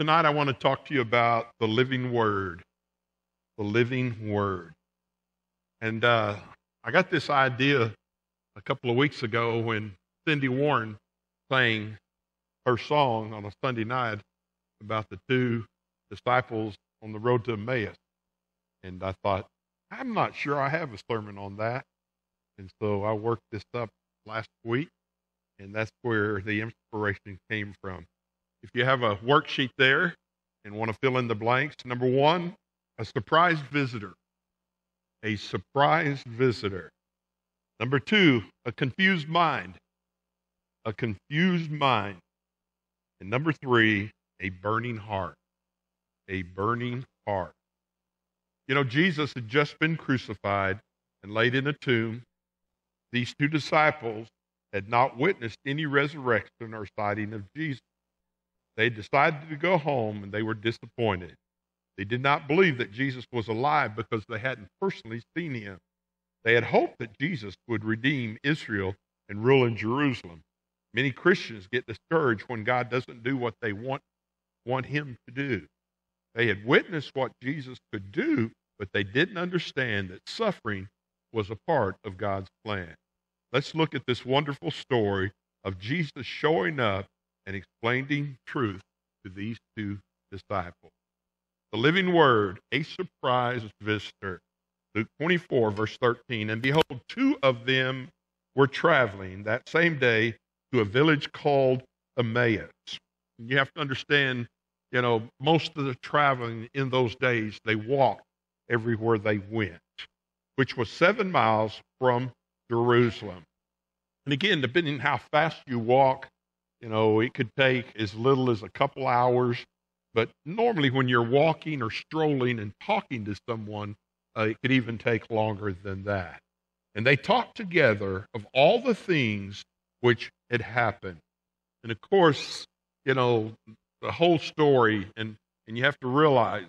Tonight, I want to talk to you about the living word. The living word. And uh, I got this idea a couple of weeks ago when Cindy Warren sang her song on a Sunday night about the two disciples on the road to Emmaus. And I thought, I'm not sure I have a sermon on that. And so I worked this up last week, and that's where the inspiration came from. If you have a worksheet there and want to fill in the blanks, number one, a surprise visitor. A surprise visitor. Number two, a confused mind. A confused mind. And number three, a burning heart. A burning heart. You know, Jesus had just been crucified and laid in a tomb. These two disciples had not witnessed any resurrection or sighting of Jesus. They decided to go home and they were disappointed. They did not believe that Jesus was alive because they hadn't personally seen him. They had hoped that Jesus would redeem Israel and rule in Jerusalem. Many Christians get discouraged when God doesn't do what they want, want him to do. They had witnessed what Jesus could do, but they didn't understand that suffering was a part of God's plan. Let's look at this wonderful story of Jesus showing up and explaining truth to these two disciples. The living word, a surprise visitor. Luke 24, verse 13. And behold, two of them were traveling that same day to a village called Emmaus. You have to understand, you know, most of the traveling in those days, they walked everywhere they went, which was seven miles from Jerusalem. And again, depending how fast you walk, you know, it could take as little as a couple hours. But normally, when you're walking or strolling and talking to someone, uh, it could even take longer than that. And they talked together of all the things which had happened. And of course, you know, the whole story, and, and you have to realize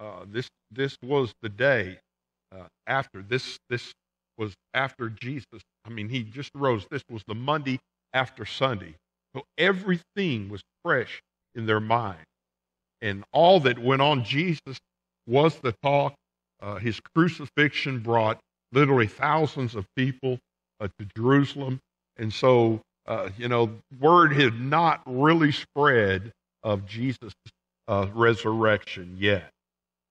uh, this, this was the day uh, after. This, this was after Jesus. I mean, he just rose. This was the Monday after Sunday. So everything was fresh in their mind. And all that went on Jesus was the talk. Uh, his crucifixion brought literally thousands of people uh, to Jerusalem. And so, uh, you know, word had not really spread of Jesus' uh, resurrection yet.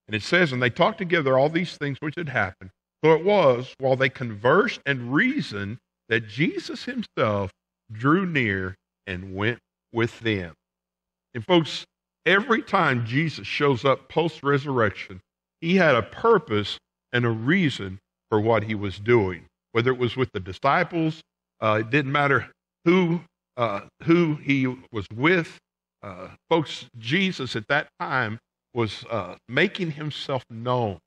And it says, and they talked together all these things which had happened. So it was while they conversed and reasoned that Jesus himself drew near and went with them. And folks, every time Jesus shows up post resurrection, he had a purpose and a reason for what he was doing. Whether it was with the disciples, uh, it didn't matter who uh, who he was with. Uh, folks, Jesus at that time was uh, making himself known,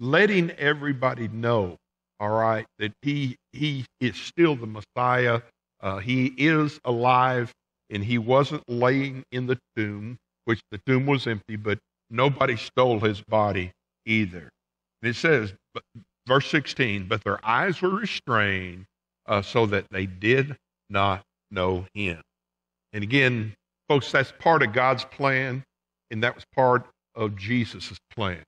letting everybody know, all right, that he he is still the Messiah, uh, he is alive and he wasn't laying in the tomb, which the tomb was empty, but nobody stole his body either. And it says, verse 16, but their eyes were restrained uh, so that they did not know him. And again, folks, that's part of God's plan, and that was part of Jesus' plan.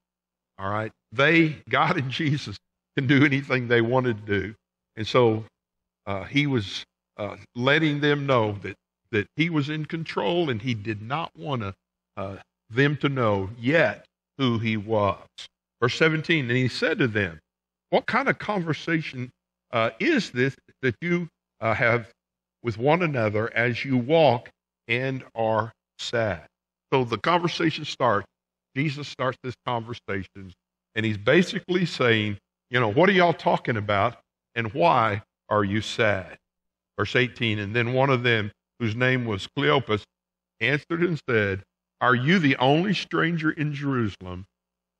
All right? They, God and Jesus, can do anything they wanted to do. And so uh, he was uh, letting them know that, that he was in control and he did not want to, uh, them to know yet who he was. Verse 17, and he said to them, What kind of conversation uh, is this that you uh, have with one another as you walk and are sad? So the conversation starts. Jesus starts this conversation, and he's basically saying, You know, what are y'all talking about, and why are you sad? Verse 18, and then one of them, whose name was Cleopas, answered and said, Are you the only stranger in Jerusalem?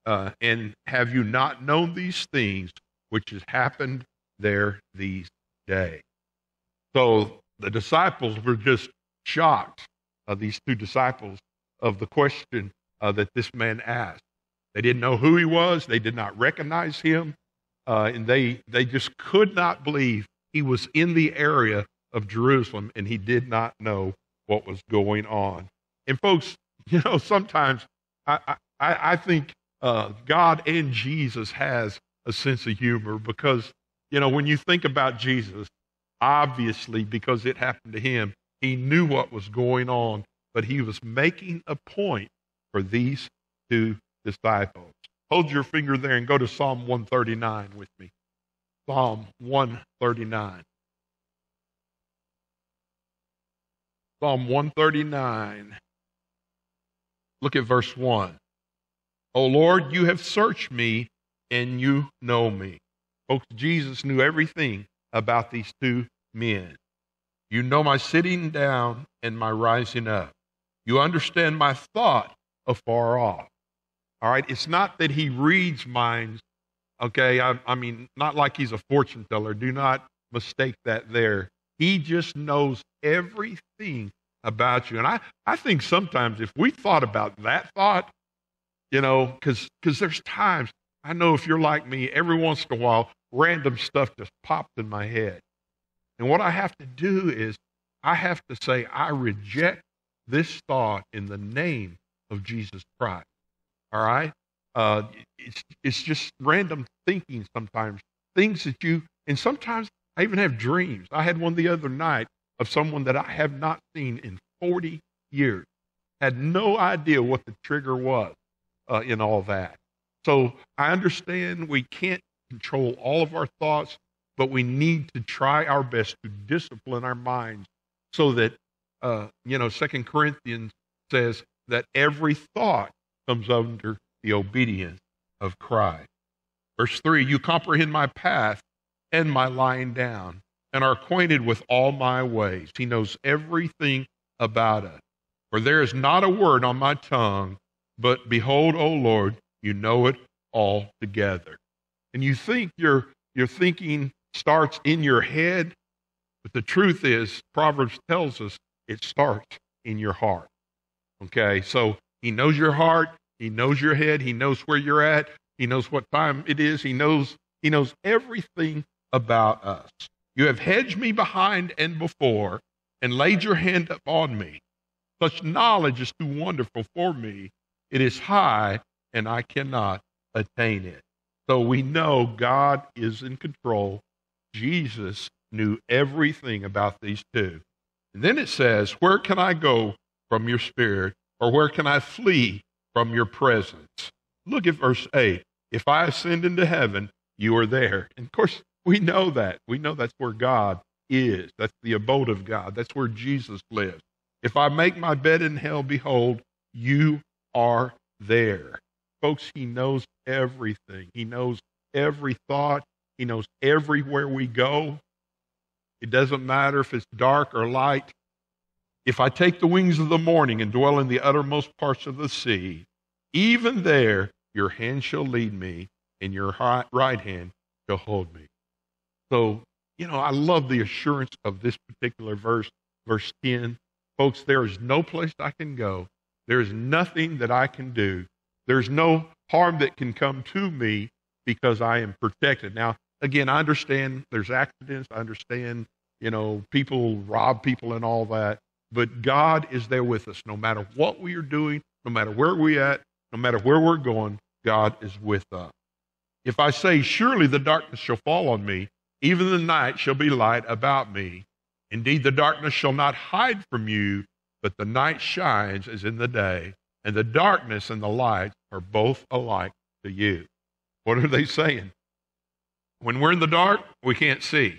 Uh, and have you not known these things which has happened there these days? So the disciples were just shocked, uh, these two disciples, of the question uh, that this man asked. They didn't know who he was, they did not recognize him, uh, and they, they just could not believe he was in the area of Jerusalem and he did not know what was going on. And folks, You know, sometimes I, I, I think uh, God and Jesus has a sense of humor because, you know, when you think about Jesus, obviously because it happened to him, he knew what was going on, but he was making a point for these two disciples. Hold your finger there and go to Psalm 139 with me. Psalm 139. Psalm 139. Look at verse 1. O Lord, you have searched me and you know me. Folks, Jesus knew everything about these two men. You know my sitting down and my rising up. You understand my thought afar off. All right, it's not that he reads minds, okay? I, I mean, not like he's a fortune teller. Do not mistake that there. He just knows everything about you. And I, I think sometimes if we thought about that thought, you know, because cause there's times, I know if you're like me, every once in a while, random stuff just pops in my head. And what I have to do is I have to say, I reject this thought in the name of Jesus Christ. All right? Uh, it's, it's just random thinking sometimes. Things that you, and sometimes I even have dreams. I had one the other night of someone that I have not seen in 40 years. Had no idea what the trigger was uh, in all that. So I understand we can't control all of our thoughts, but we need to try our best to discipline our minds so that, uh, you know, Second Corinthians says that every thought comes under the obedience of Christ. Verse 3 You comprehend my path and my lying down, and are acquainted with all my ways. He knows everything about us. For there is not a word on my tongue, but behold, O Lord, you know it all together. And you think your, your thinking starts in your head, but the truth is, Proverbs tells us it starts in your heart. Okay, so he knows your heart, he knows your head, he knows where you're at, he knows what time it is, he knows he knows everything about us. You have hedged me behind and before and laid your hand upon me. Such knowledge is too wonderful for me. It is high and I cannot attain it. So we know God is in control. Jesus knew everything about these two. And then it says, Where can I go from your spirit? Or where can I flee from your presence? Look at verse 8. If I ascend into heaven, you are there. And of course, we know that. We know that's where God is. That's the abode of God. That's where Jesus lives. If I make my bed in hell, behold, you are there. Folks, He knows everything. He knows every thought. He knows everywhere we go. It doesn't matter if it's dark or light. If I take the wings of the morning and dwell in the uttermost parts of the sea, even there your hand shall lead me, and your right hand shall hold me. So, you know, I love the assurance of this particular verse, verse 10. Folks, there is no place I can go. There is nothing that I can do. There's no harm that can come to me because I am protected. Now, again, I understand there's accidents. I understand, you know, people rob people and all that. But God is there with us no matter what we are doing, no matter where we're at, no matter where we're going, God is with us. If I say, Surely the darkness shall fall on me, even the night shall be light about me. Indeed, the darkness shall not hide from you, but the night shines as in the day, and the darkness and the light are both alike to you. What are they saying? When we're in the dark, we can't see.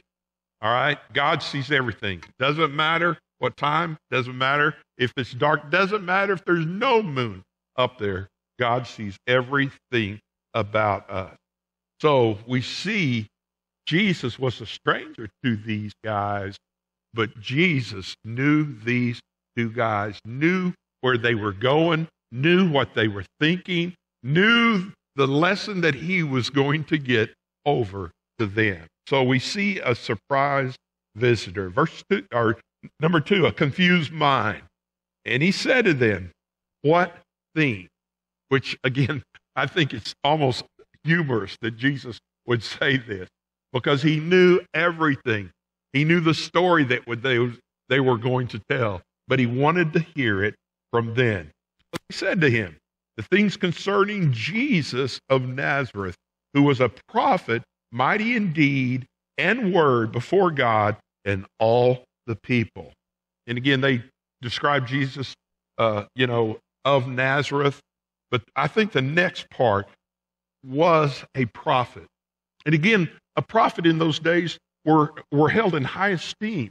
All right? God sees everything. Doesn't matter what time, doesn't matter if it's dark, doesn't matter if there's no moon up there. God sees everything about us. So we see Jesus was a stranger to these guys, but Jesus knew these two guys, knew where they were going, knew what they were thinking, knew the lesson that he was going to get over to them. So we see a surprise visitor. Verse two, or number two, a confused mind. And he said to them, What thing? Which again, I think it's almost humorous that Jesus would say this because he knew everything. He knew the story that they, they were going to tell, but he wanted to hear it from them. he said to him, The things concerning Jesus of Nazareth, who was a prophet, mighty in deed and word before God and all the people. And again, they describe Jesus, uh, you know, of Nazareth. But I think the next part was a prophet. And again, a prophet in those days were, were held in high esteem.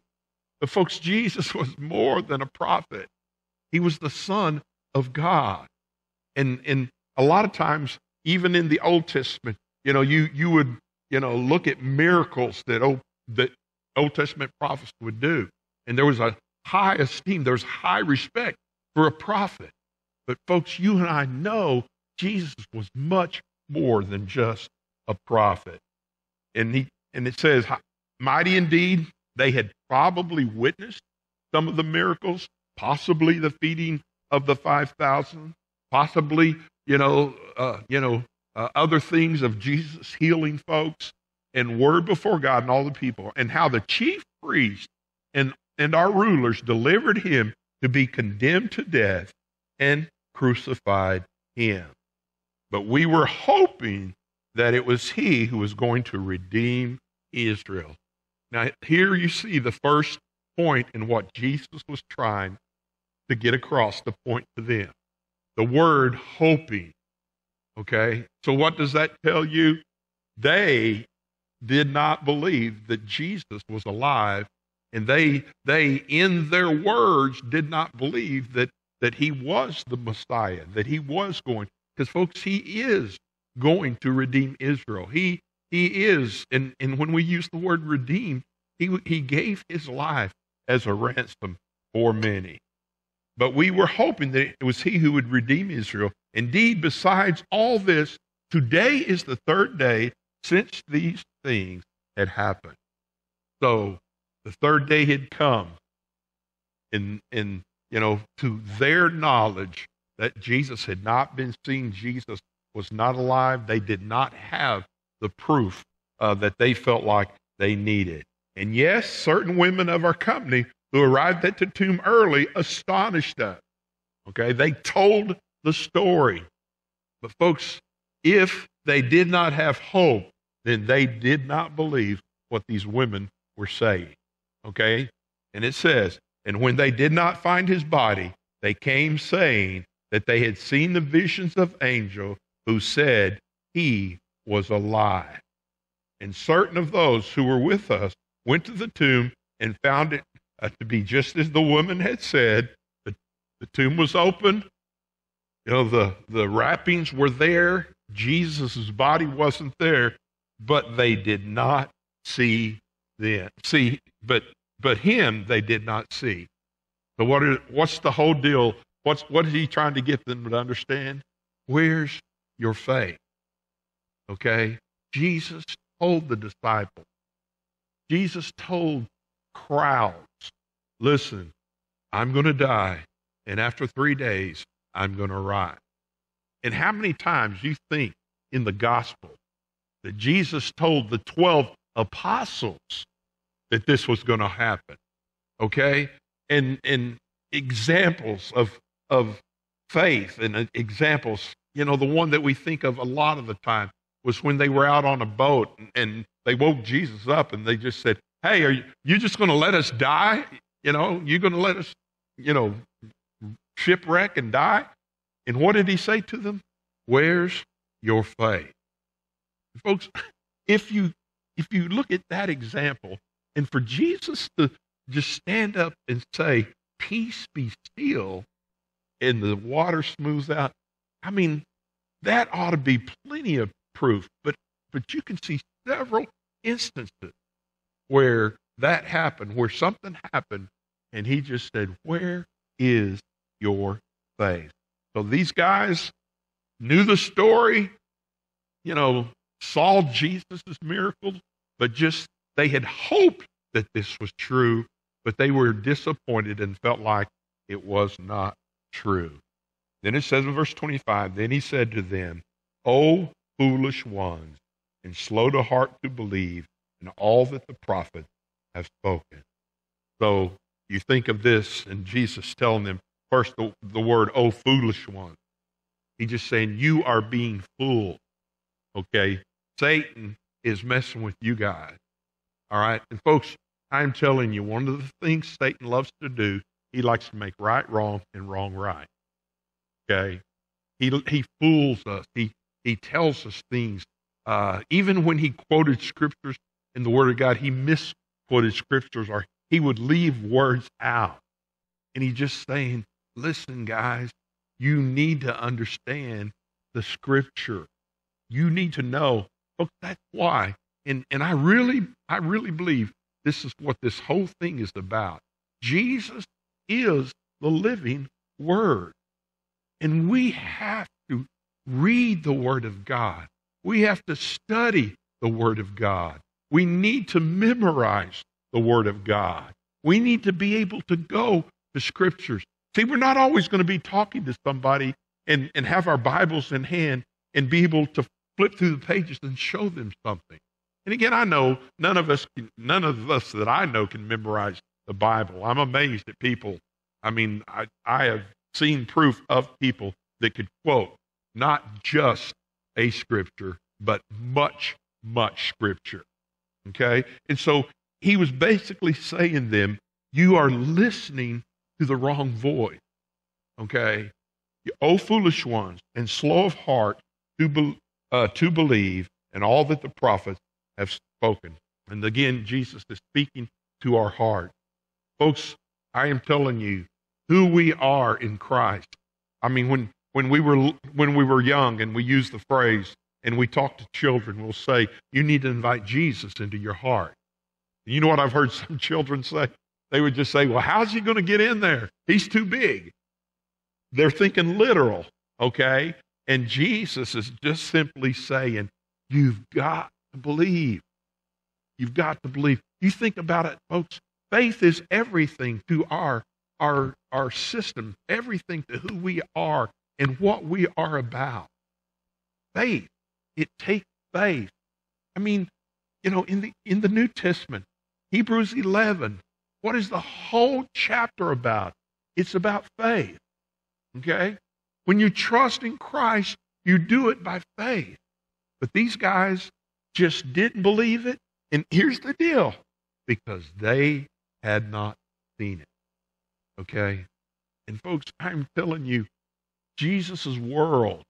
But folks, Jesus was more than a prophet. He was the Son of God. And, and a lot of times, even in the Old Testament, you know, you, you would, you know, look at miracles that oh, that Old Testament prophets would do. And there was a high esteem, there's high respect for a prophet. But folks, you and I know Jesus was much more than just a prophet. And he and it says, mighty indeed, they had probably witnessed some of the miracles, possibly the feeding of the 5,000, possibly, you know, uh, you know, uh, other things of Jesus healing folks and word before God and all the people, and how the chief priest and, and our rulers delivered him to be condemned to death and crucified him. But we were hoping that it was he who was going to redeem Israel. Now, here you see the first point in what Jesus was trying to get across the point to them. The word hoping. Okay? So, what does that tell you? They did not believe that Jesus was alive, and they, they in their words, did not believe that, that he was the Messiah, that he was going. Because, folks, he is going to redeem Israel. He he is, and, and when we use the word redeem, he, he gave his life as a ransom for many. But we were hoping that it was he who would redeem Israel. Indeed, besides all this, today is the third day since these things had happened. So the third day had come. In, in you know, to their knowledge that Jesus had not been seen, Jesus was not alive, they did not have the proof uh, that they felt like they needed. And yes, certain women of our company who arrived at the tomb early astonished us. Okay, they told the story. But, folks, if they did not have hope, then they did not believe what these women were saying. Okay? And it says, And when they did not find his body, they came saying that they had seen the visions of angel who said he was alive. And certain of those who were with us went to the tomb and found it uh, to be just as the woman had said. The, the tomb was open. You know, the, the wrappings were there. Jesus' body wasn't there, but they did not see then. See, but but him they did not see. So what is, what's the whole deal? What's what is he trying to get them to understand? Where's your faith? Okay? Jesus told the disciples, Jesus told crowds, listen, I'm going to die, and after three days, I'm going to rise. And how many times you think in the gospel that Jesus told the 12 apostles that this was going to happen? Okay? And, and examples of, of faith and uh, examples, you know, the one that we think of a lot of the time was when they were out on a boat and they woke Jesus up and they just said, Hey, are you just going to let us die? You know, you're going to let us, you know, shipwreck and die? And what did he say to them? Where's your faith? Folks, if you if you look at that example, and for Jesus to just stand up and say, Peace be still, and the water smooths out, I mean, that ought to be plenty of proof, but, but you can see several instances where that happened, where something happened, and he just said, Where is your faith? So these guys knew the story, you know, saw Jesus' miracles, but just they had hoped that this was true, but they were disappointed and felt like it was not true. Then it says in verse 25, Then he said to them, Oh, foolish ones, and slow to heart to believe in all that the prophets have spoken. So you think of this and Jesus telling them, first the, the word, oh, foolish ones. He's just saying, you are being fooled. Okay? Satan is messing with you guys. All right? And folks, I'm telling you, one of the things Satan loves to do, he likes to make right wrong and wrong right. Okay? He, he fools us. He, he tells us things. Uh, even when he quoted scriptures in the Word of God, he misquoted scriptures or he would leave words out. And he's just saying, listen, guys, you need to understand the scripture. You need to know. Look, that's why. And, and I really, I really believe this is what this whole thing is about. Jesus is the living word. And we have to read the word of God. We have to study the word of God. We need to memorize the word of God. We need to be able to go to scriptures See, we're not always going to be talking to somebody and, and have our Bibles in hand and be able to flip through the pages and show them something. And again, I know none of us, can, none of us that I know can memorize the Bible. I'm amazed at people. I mean, I, I have seen proof of people that could quote not just a scripture, but much, much scripture. Okay? And so he was basically saying them, you are listening to the wrong voice. Okay? O oh, foolish ones, and slow of heart to, be, uh, to believe and all that the prophets have spoken. And again, Jesus is speaking to our heart. Folks, I am telling you who we are in Christ. I mean, when, when, we were, when we were young and we use the phrase and we talk to children, we'll say, You need to invite Jesus into your heart. You know what I've heard some children say? They would just say, well, how's he going to get in there? He's too big. They're thinking literal, okay? And Jesus is just simply saying, you've got to believe. You've got to believe. You think about it, folks. Faith is everything to our, our, our system, everything to who we are and what we are about. Faith. It takes faith. I mean, you know, in the in the New Testament, Hebrews 11, what is the whole chapter about? It's about faith. Okay? When you trust in Christ, you do it by faith. But these guys just didn't believe it. And here's the deal because they had not seen it. Okay? And folks, I'm telling you, Jesus' world,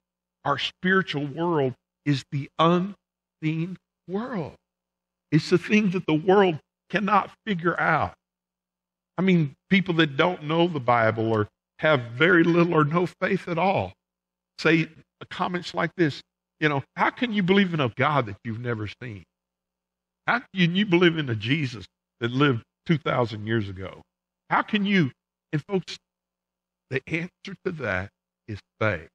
our spiritual world, is the unseen world. It's the thing that the world cannot figure out. I mean, people that don't know the Bible or have very little or no faith at all say comments like this You know, how can you believe in a God that you've never seen? How can you believe in a Jesus that lived 2,000 years ago? How can you? And folks, the answer to that is faith.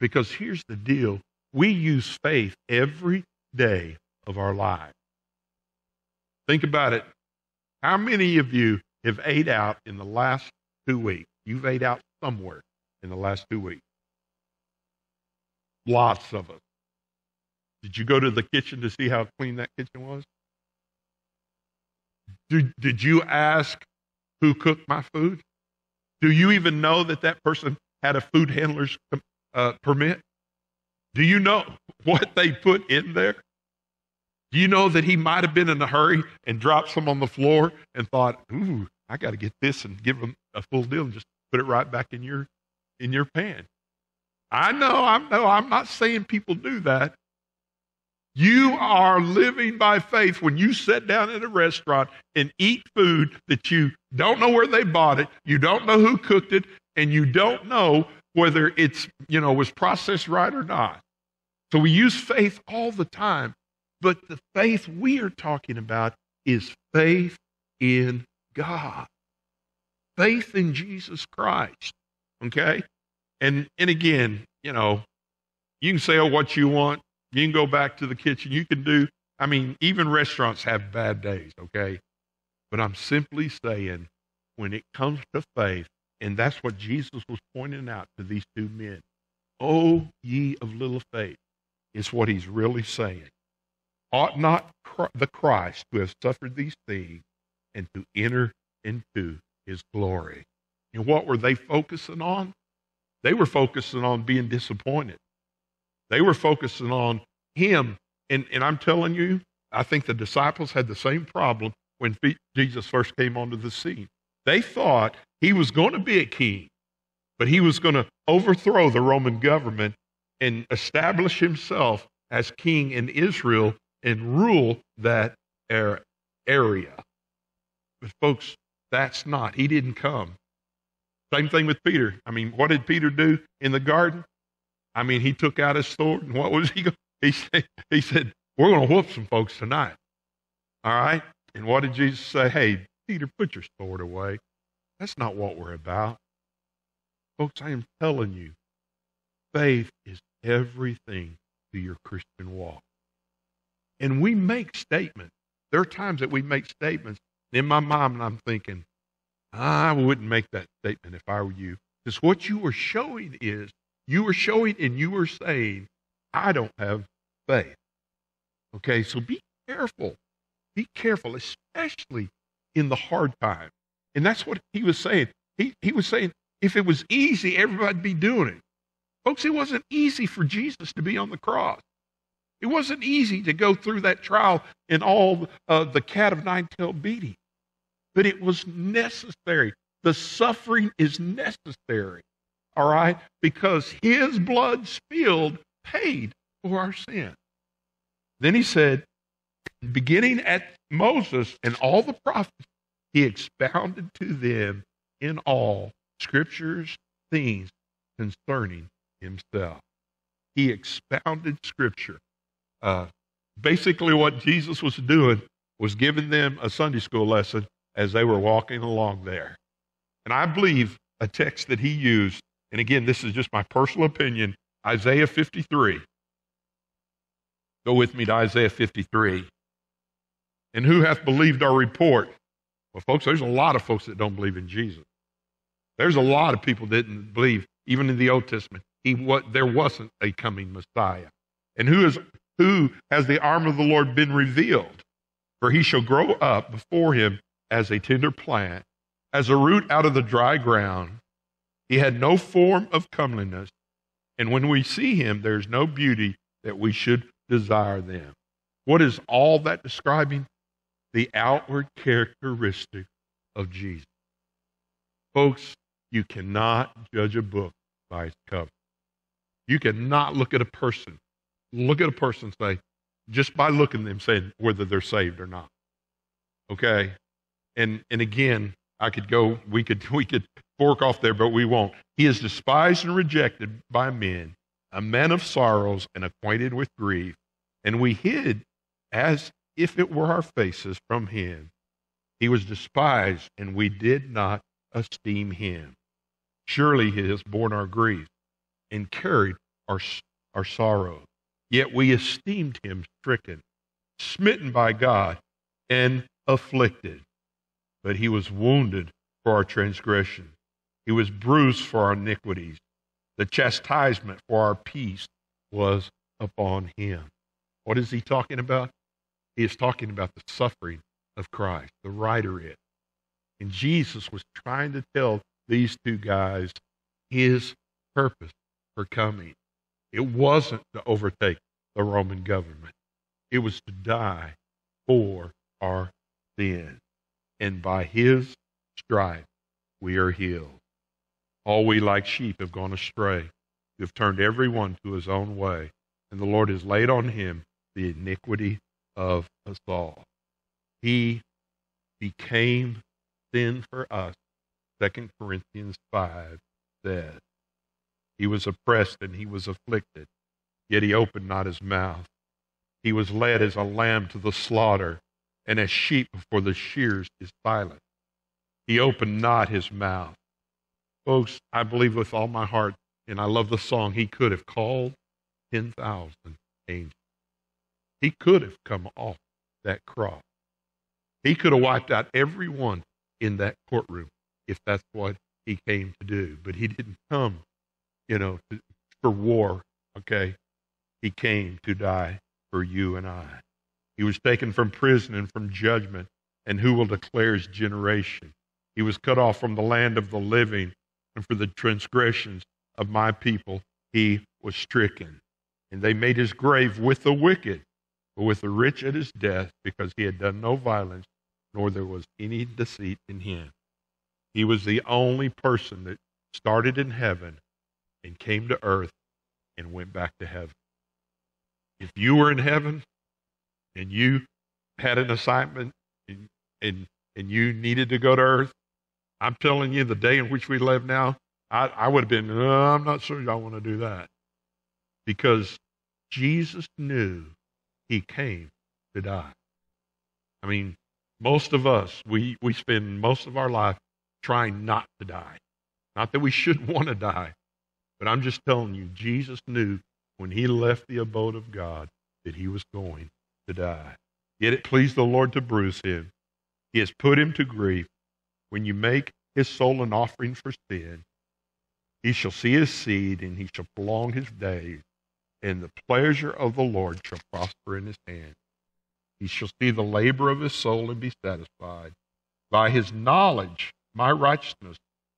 Because here's the deal we use faith every day of our lives. Think about it. How many of you have ate out in the last two weeks. You've ate out somewhere in the last two weeks. Lots of us. Did you go to the kitchen to see how clean that kitchen was? Did, did you ask who cooked my food? Do you even know that that person had a food handler's uh, permit? Do you know what they put in there? Do you know that he might have been in a hurry and dropped some on the floor and thought, ooh, I got to get this and give them a full deal and just put it right back in your in your pan. I know, I know, I'm not saying people do that. You are living by faith when you sit down at a restaurant and eat food that you don't know where they bought it, you don't know who cooked it, and you don't know whether it's, you know, was processed right or not. So we use faith all the time, but the faith we are talking about is faith in God. Faith in Jesus Christ. Okay? And and again, you know, you can say oh, what you want. You can go back to the kitchen. You can do, I mean, even restaurants have bad days, okay? But I'm simply saying, when it comes to faith, and that's what Jesus was pointing out to these two men. Oh, ye of little faith, is what he's really saying. Ought not the Christ to have suffered these things and to enter into his glory. And what were they focusing on? They were focusing on being disappointed. They were focusing on him. And, and I'm telling you, I think the disciples had the same problem when Jesus first came onto the scene. They thought he was going to be a king, but he was going to overthrow the Roman government and establish himself as king in Israel and rule that area. But, folks, that's not. He didn't come. Same thing with Peter. I mean, what did Peter do in the garden? I mean, he took out his sword, and what was he going he said, he said, We're going to whoop some folks tonight. All right? And what did Jesus say? Hey, Peter, put your sword away. That's not what we're about. Folks, I am telling you, faith is everything to your Christian walk. And we make statements. There are times that we make statements. In my mind, I'm thinking, I wouldn't make that statement if I were you. Because what you were showing is, you were showing and you were saying, I don't have faith. Okay, so be careful. Be careful, especially in the hard time. And that's what he was saying. He, he was saying, if it was easy, everybody'd be doing it. Folks, it wasn't easy for Jesus to be on the cross. It wasn't easy to go through that trial and all uh, the cat of nine tailed beating, but it was necessary. The suffering is necessary, all right, because his blood spilled paid for our sin. Then he said, beginning at Moses and all the prophets, he expounded to them in all scriptures, things concerning himself. He expounded scripture. Uh, basically, what Jesus was doing was giving them a Sunday school lesson as they were walking along there. And I believe a text that he used, and again, this is just my personal opinion Isaiah 53. Go with me to Isaiah 53. And who hath believed our report? Well, folks, there's a lot of folks that don't believe in Jesus. There's a lot of people that didn't believe, even in the Old Testament, he, what, there wasn't a coming Messiah. And who, is, who has the arm of the Lord been revealed? For he shall grow up before him as a tender plant, as a root out of the dry ground. He had no form of comeliness, and when we see him, there's no beauty that we should desire them. What is all that describing? The outward characteristic of Jesus. Folks, you cannot judge a book by its cover. You cannot look at a person, look at a person say, just by looking at them, say whether they're saved or not. Okay? And and again, I could go, we could we could fork off there, but we won't. He is despised and rejected by men, a man of sorrows and acquainted with grief, and we hid as if it were our faces from him. He was despised, and we did not esteem him. Surely he has borne our grief and carried our, our sorrow. Yet we esteemed him stricken, smitten by God, and afflicted. But he was wounded for our transgression, he was bruised for our iniquities. The chastisement for our peace was upon him. What is he talking about? He is talking about the suffering of Christ. The writer is. And Jesus was trying to tell these two guys his purpose for coming. It wasn't to overtake the Roman government, it was to die for our sin. And by his stripe we are healed. All we like sheep have gone astray. We have turned every one to his own way, and the Lord has laid on him the iniquity of us all. He became sin for us. 2 Corinthians 5 says. He was oppressed and he was afflicted, yet he opened not his mouth. He was led as a lamb to the slaughter, and as sheep before the shears is silent. He opened not his mouth. Folks, I believe with all my heart, and I love the song, he could have called 10,000 angels. He could have come off that cross. He could have wiped out everyone in that courtroom if that's what he came to do. But he didn't come, you know, to, for war, okay? He came to die for you and I. He was taken from prison and from judgment. And who will declare his generation? He was cut off from the land of the living, and for the transgressions of my people he was stricken. And they made his grave with the wicked, but with the rich at his death, because he had done no violence, nor there was any deceit in him. He was the only person that started in heaven and came to earth and went back to heaven. If you were in heaven and you had an assignment and, and, and you needed to go to earth, I'm telling you, the day in which we live now, I, I would have been, oh, I'm not sure y'all want to do that. Because Jesus knew he came to die. I mean, most of us, we, we spend most of our life trying not to die. Not that we shouldn't want to die, but I'm just telling you, Jesus knew when he left the abode of God that he was going to die. Yet it pleased the Lord to bruise him. He has put him to grief. When you make his soul an offering for sin, he shall see his seed, and he shall prolong his days, and the pleasure of the Lord shall prosper in his hand. He shall see the labor of his soul and be satisfied. By his knowledge, my righteousness,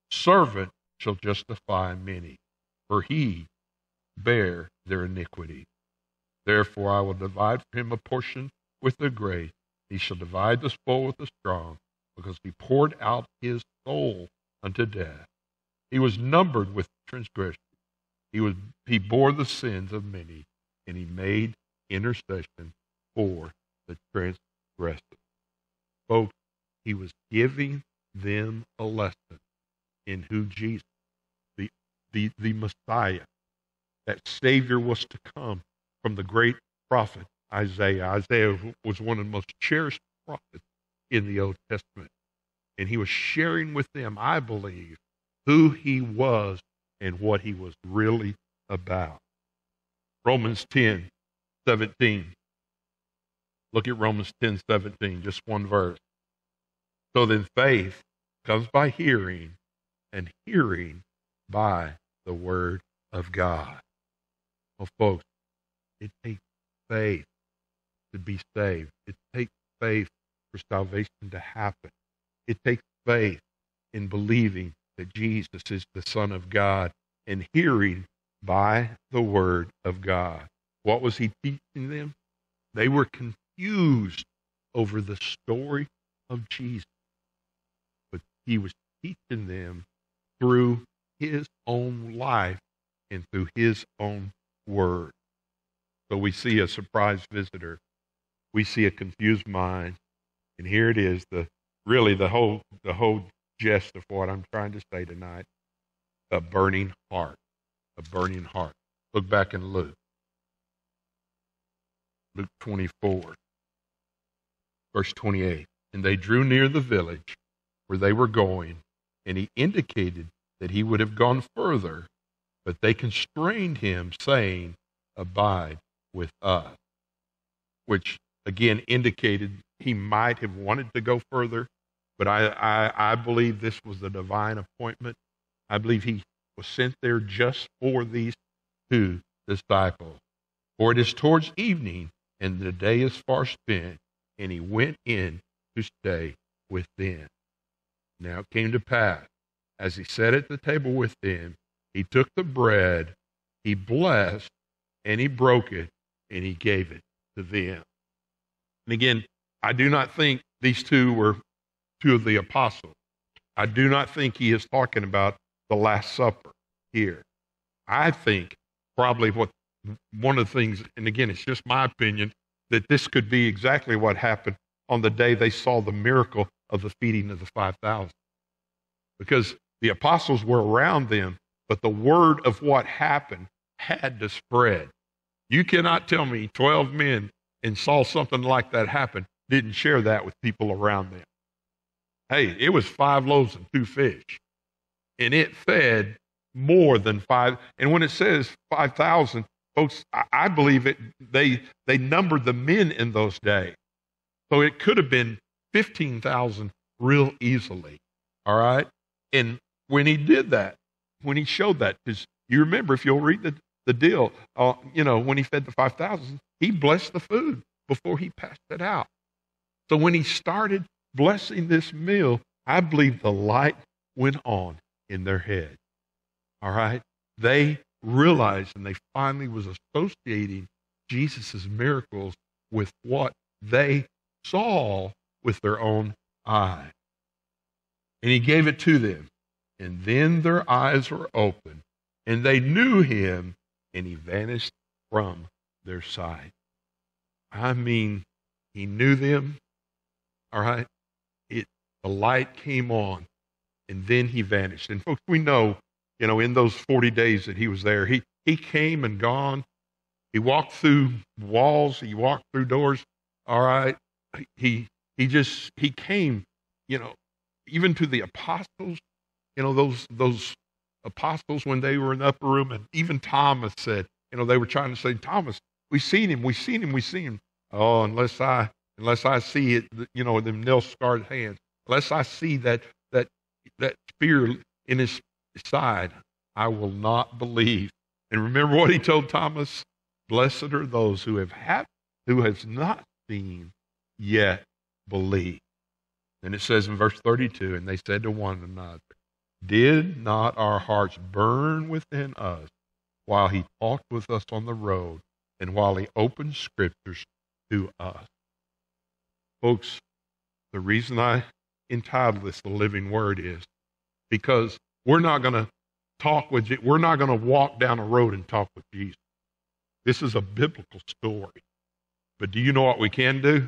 servant shall justify many, for he bear their iniquity. Therefore I will divide for him a portion with the great. He shall divide the spoil with the strong, because he poured out his soul unto death. He was numbered with transgression. He was he bore the sins of many, and he made intercession for the transgressors. Folks, he was giving them a lesson in who Jesus, the the, the Messiah, that Savior was to come from the great prophet Isaiah. Isaiah was one of the most cherished prophets in the Old Testament. And he was sharing with them, I believe, who he was and what he was really about. Romans 10 17. Look at Romans 10 17, just one verse. So then faith comes by hearing, and hearing by the word of God. Well, folks, it takes faith to be saved. It takes faith for salvation to happen. It takes faith in believing that Jesus is the Son of God and hearing by the Word of God. What was he teaching them? They were confused over the story of Jesus. But he was teaching them through his own life and through his own word. So we see a surprise visitor. We see a confused mind. And here it is, the really the whole the whole gist of what I'm trying to say tonight. A burning heart. A burning heart. Look back in Luke. Luke 24, verse 28. And they drew near the village where they were going, and he indicated that he would have gone further, but they constrained him, saying, Abide with us. Which again indicated he might have wanted to go further, but I, I, I believe this was a divine appointment. I believe he was sent there just for these two disciples. For it is towards evening, and the day is far spent, and he went in to stay with them. Now it came to pass, as he sat at the table with them, he took the bread, he blessed, and he broke it, and he gave it to them. And again, I do not think these two were two of the apostles. I do not think he is talking about the Last Supper here. I think probably what one of the things, and again, it's just my opinion, that this could be exactly what happened on the day they saw the miracle of the feeding of the 5,000. Because the apostles were around them, but the word of what happened had to spread. You cannot tell me 12 men and saw something like that happen didn't share that with people around them. Hey, it was five loaves and two fish, and it fed more than five. And when it says 5,000, folks, I believe it. They they numbered the men in those days, so it could have been 15,000 real easily. All right, and when he did that, when he showed that, because you remember, if you'll read the the deal, uh, you know, when he fed the 5,000, he blessed the food before he passed it out. So when he started blessing this meal, I believe the light went on in their head. All right? They realized and they finally was associating Jesus' miracles with what they saw with their own eye. And he gave it to them. And then their eyes were opened, and they knew him, and he vanished from their sight. I mean, he knew them. All right? It the light came on, and then he vanished. And folks, we know, you know, in those 40 days that he was there, he, he came and gone. He walked through walls, he walked through doors. All right. He he just he came, you know, even to the apostles, you know, those those apostles when they were in the upper room, and even Thomas said, you know, they were trying to say, Thomas, we've seen him, we've seen him, we've seen him. Oh, unless I unless I see it, you know, them nail scarred hands, unless I see that that that spear in his side, I will not believe. And remember what he told Thomas? Blessed are those who have had, who has not seen yet believe. And it says in verse 32, and they said to one another, Did not our hearts burn within us while he talked with us on the road and while he opened scriptures to us? Folks, the reason I entitled this The Living Word is because we're not going to talk with, we're not going to walk down a road and talk with Jesus. This is a biblical story. But do you know what we can do?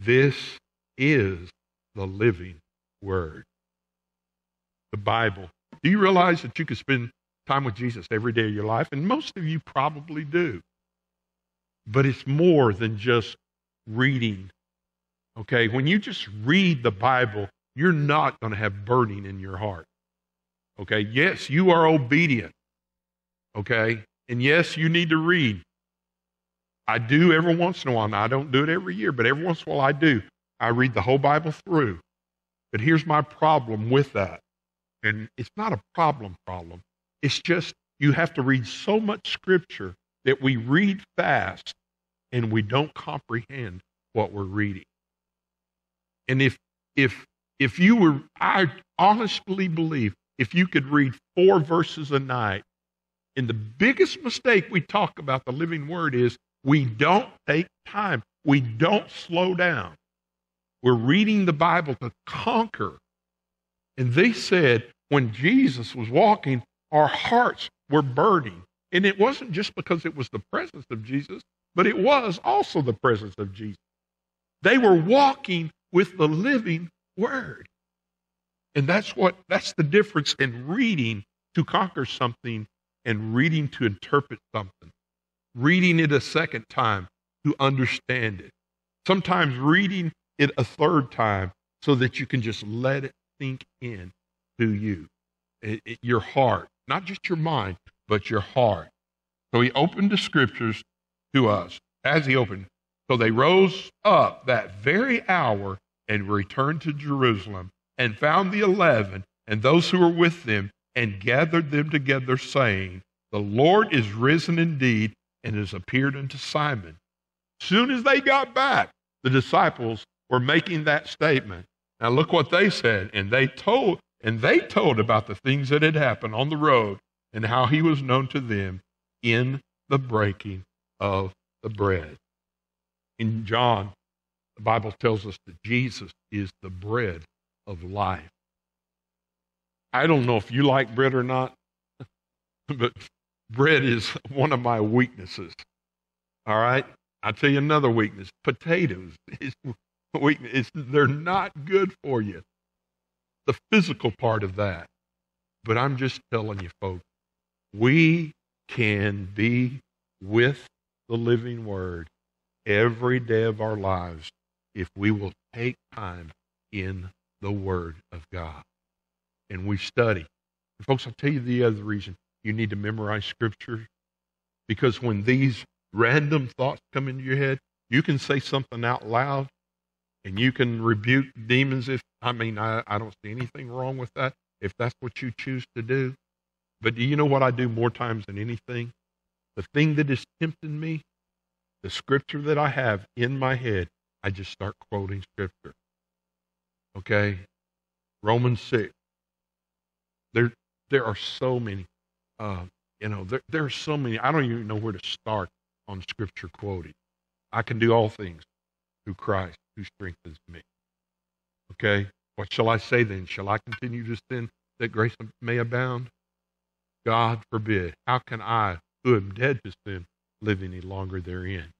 This is the living Word. The Bible. Do you realize that you could spend time with Jesus every day of your life? And most of you probably do. But it's more than just reading. Okay? When you just read the Bible, you're not going to have burning in your heart. Okay? Yes, you are obedient. Okay? And yes, you need to read. I do every once in a while. Now, I don't do it every year, but every once in a while I do. I read the whole Bible through. But here's my problem with that. And it's not a problem problem. It's just you have to read so much scripture that we read fast and we don't comprehend what we're reading. And if if if you were I honestly believe if you could read four verses a night, and the biggest mistake we talk about the living word is we don't take time. We don't slow down. We're reading the Bible to conquer. And they said when Jesus was walking, our hearts were burning. And it wasn't just because it was the presence of Jesus, but it was also the presence of Jesus. They were walking with the living word. And that's what that's the difference in reading to conquer something and reading to interpret something reading it a second time to understand it. Sometimes reading it a third time so that you can just let it sink in to you, it, it, your heart, not just your mind, but your heart. So he opened the scriptures to us as he opened. So they rose up that very hour and returned to Jerusalem and found the eleven and those who were with them and gathered them together, saying, The Lord is risen indeed and has appeared unto Simon. Soon as they got back, the disciples were making that statement. Now look what they said, and they told and they told about the things that had happened on the road and how he was known to them in the breaking of the bread. In John, the Bible tells us that Jesus is the bread of life. I don't know if you like bread or not, but bread is one of my weaknesses. All right? I'll tell you another weakness. Potatoes weakness. they're not good for you. The physical part of that. But I'm just telling you, folks, we can be with the living word every day of our lives if we will take time in the word of God. And we study. And folks, I'll tell you the other reason you need to memorize scripture because when these random thoughts come into your head, you can say something out loud and you can rebuke demons if I mean I, I don't see anything wrong with that if that's what you choose to do. But do you know what I do more times than anything? The thing that is tempting me, the scripture that I have in my head, I just start quoting scripture. Okay? Romans 6. There, there are so many. Uh, you know, there, there are so many. I don't even know where to start on scripture quoting. I can do all things through Christ who strengthens me. Okay? What shall I say then? Shall I continue to sin that grace may abound? God forbid. How can I, who am dead to sin, live any longer therein?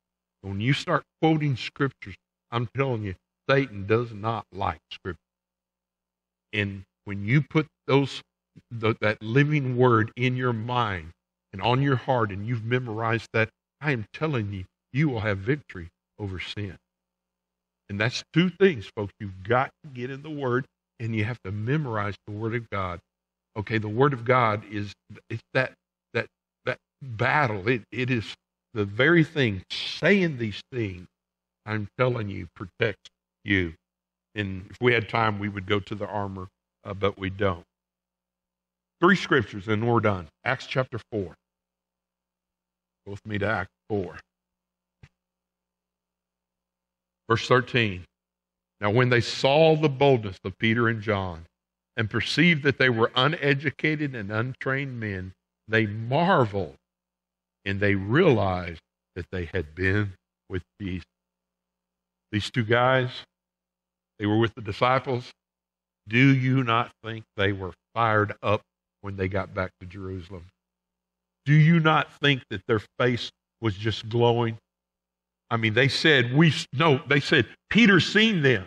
When you start quoting scriptures, I'm telling you, Satan does not like scripture. And when you put those the, that living word in your mind and on your heart, and you've memorized that, I am telling you, you will have victory over sin. And that's two things, folks. You've got to get in the Word, and you have to memorize the Word of God. Okay, the Word of God is it's that that that battle. It it is the very thing saying these things. I'm telling you, protects you. And if we had time, we would go to the armor, uh, but we don't. Three scriptures, and we're done. Acts chapter four. Go with me to Acts four. Verse 13. Now, when they saw the boldness of Peter and John and perceived that they were uneducated and untrained men, they marveled and they realized that they had been with Jesus. These two guys, they were with the disciples. Do you not think they were fired up when they got back to Jerusalem? Do you not think that their face was just glowing? I mean, they said, we, no, they said, Peter's seen them.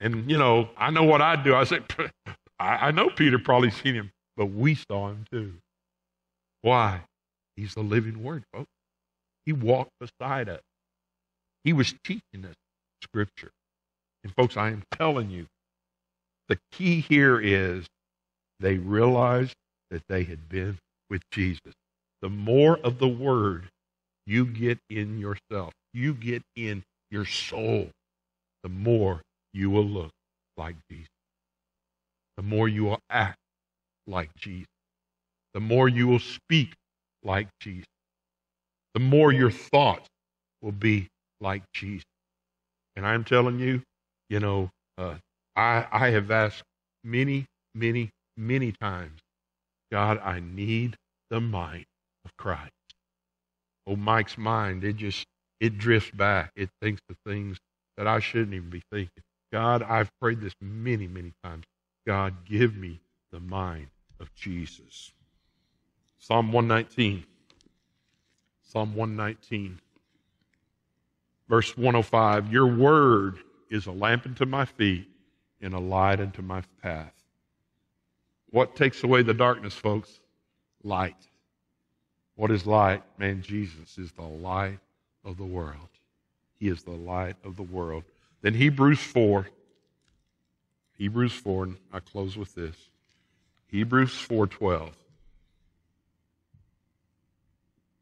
And, you know, I know what I do. I said, I, I know Peter probably seen him, but we saw him too. Why? He's the living word, folks. He walked beside us. He was teaching us scripture. And folks, I am telling you, the key here is they realized that they had been with Jesus. The more of the word you get in yourself, you get in your soul, the more you will look like Jesus. The more you will act like Jesus. The more you will speak like Jesus. The more your thoughts will be like Jesus. And I'm telling you, you know, uh, I, I have asked many, many, many times, God, I need the mind of Christ oh, Mike's mind, it just, it drifts back. It thinks of things that I shouldn't even be thinking. God, I've prayed this many, many times. God, give me the mind of Jesus. Psalm 119. Psalm 119. Verse 105 Your word is a lamp unto my feet and a light unto my path. What takes away the darkness, folks? Light. What is light? Man, Jesus is the light of the world. He is the light of the world. Then Hebrews 4. Hebrews 4, and I close with this. Hebrews 4:12.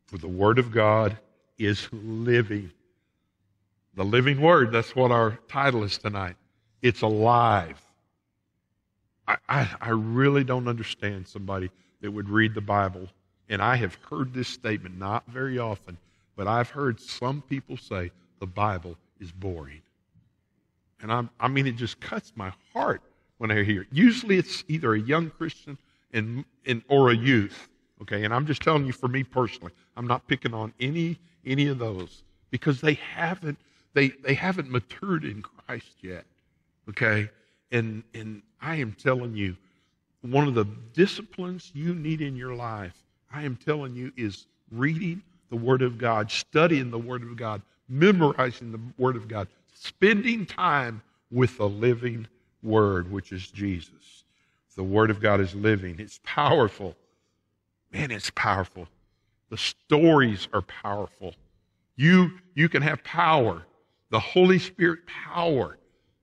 For the word of God is living. The living word, that's what our title is tonight. It's alive. I, I, I really don't understand somebody that would read the Bible and I have heard this statement not very often, but I've heard some people say the Bible is boring. And I'm, i mean, it just cuts my heart when I hear it. Usually it's either a young Christian and, and, or a youth. Okay, and I'm just telling you for me personally, I'm not picking on any any of those because they haven't they they haven't matured in Christ yet. Okay? And and I am telling you, one of the disciplines you need in your life I am telling you, is reading the Word of God, studying the Word of God, memorizing the Word of God, spending time with the living Word, which is Jesus. The Word of God is living, it's powerful. Man, it's powerful. The stories are powerful. You, you can have power. The Holy Spirit power.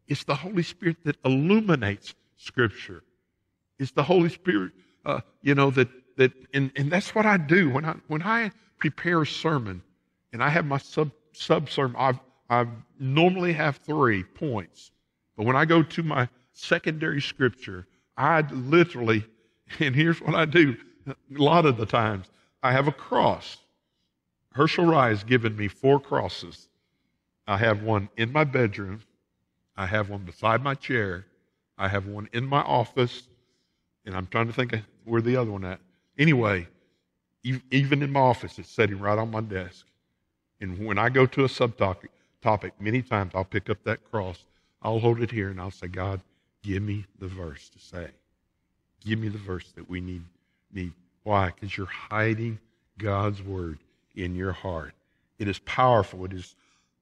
It's the Holy Spirit that illuminates Scripture. It's the Holy Spirit, uh, you know, that that, and, and that's what I do when I when I prepare a sermon, and I have my sub sub sermon. I I normally have three points, but when I go to my secondary scripture, I literally, and here's what I do. A lot of the times, I have a cross. Herschel Rye has given me four crosses. I have one in my bedroom. I have one beside my chair. I have one in my office, and I'm trying to think where the other one at. Anyway, even in my office, it's sitting right on my desk. And when I go to a subtopic, topic, many times I'll pick up that cross, I'll hold it here, and I'll say, God, give me the verse to say. Give me the verse that we need. need. Why? Because you're hiding God's word in your heart. It is powerful. It is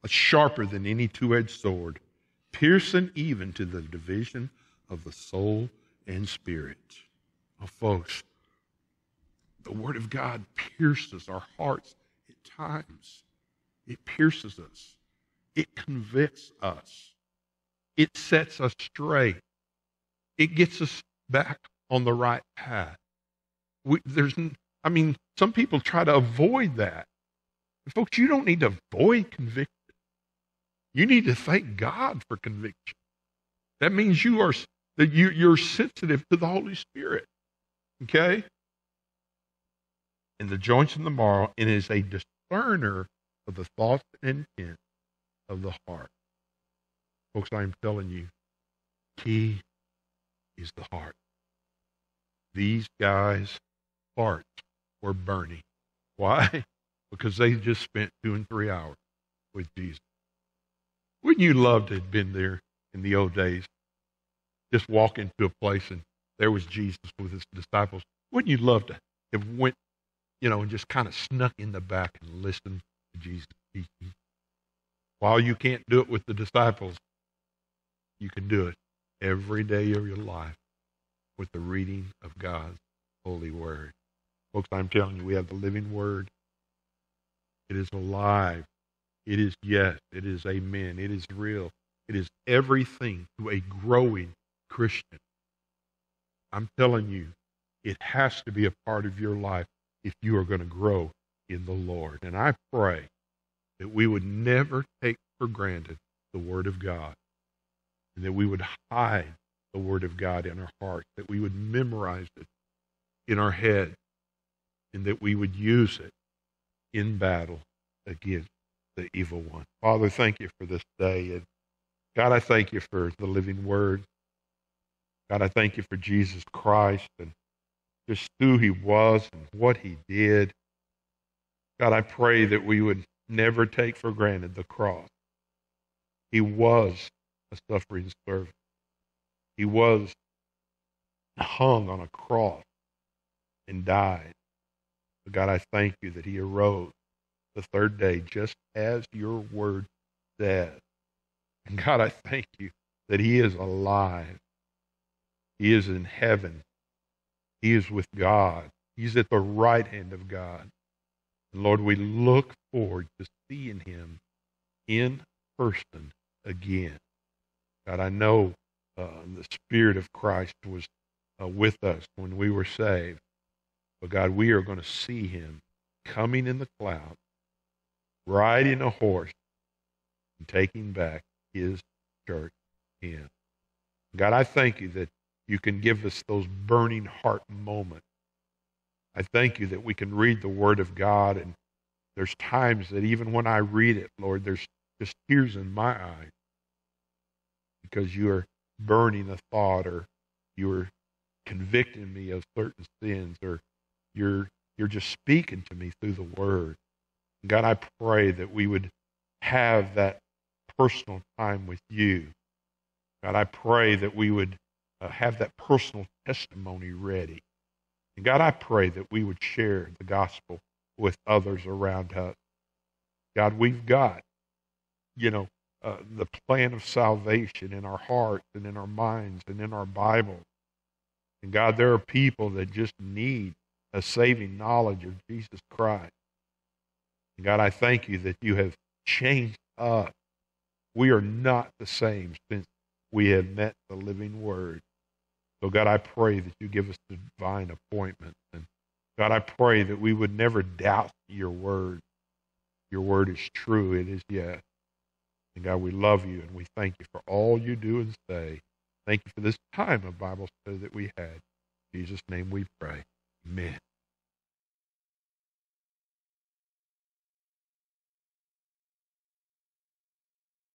sharper than any two edged sword, piercing even to the division of the soul and spirit. Folks, the Word of God pierces our hearts at times. It pierces us, it convicts us, it sets us straight, it gets us back on the right path. We, there's, I mean, some people try to avoid that. Folks, you don't need to avoid conviction. You need to thank God for conviction. That means you are that you, you're sensitive to the Holy Spirit. Okay? In the joints and the marrow, and is a discerner of the thoughts and intent of the heart. Folks, I'm telling you, key is the heart. These guys' hearts were burning. Why? Because they just spent two and three hours with Jesus. Wouldn't you love to have been there in the old days? Just walk into a place and there was Jesus with his disciples. Wouldn't you love to have went, you know, and just kind of snuck in the back and listened to Jesus teaching? While you can't do it with the disciples, you can do it every day of your life with the reading of God's holy word. Folks, I'm telling you, we have the living word. It is alive. It is yes. It is amen. It is real. It is everything to a growing Christian. I'm telling you, it has to be a part of your life if you are going to grow in the Lord. And I pray that we would never take for granted the Word of God and that we would hide the Word of God in our heart, that we would memorize it in our head, and that we would use it in battle against the evil one. Father, thank you for this day. And God, I thank you for the living word. God, I thank you for Jesus Christ and just who he was and what he did. God, I pray that we would never take for granted the cross. He was a suffering servant. He was hung on a cross and died. But God, I thank you that he arose the third day, just as your word says. And God, I thank you that he is alive. He is in heaven. He is with God. He's at the right hand of God. And Lord, we look forward to seeing him in person again. God, I know uh, the Spirit of Christ was uh, with us when we were saved. But God, we are going to see him coming in the cloud, riding a horse, and taking back his church in. God, I thank you that you can give us those burning heart moments. I thank you that we can read the Word of God, and there's times that even when I read it, Lord, there's just tears in my eyes because you are burning a thought or you are convicting me of certain sins or you're you're just speaking to me through the word. God, I pray that we would have that personal time with you. God, I pray that we would uh, have that personal testimony ready. And God, I pray that we would share the gospel with others around us. God, we've got, you know, uh, the plan of salvation in our hearts and in our minds and in our Bible. And God, there are people that just need a saving knowledge of Jesus Christ. And God, I thank you that you have changed us. We are not the same since we have met the living Word. So, God, I pray that you give us divine appointments. And God, I pray that we would never doubt your word. Your word is true. It is yes. And God, we love you and we thank you for all you do and say. Thank you for this time of Bible study that we had. In Jesus' name we pray. Amen.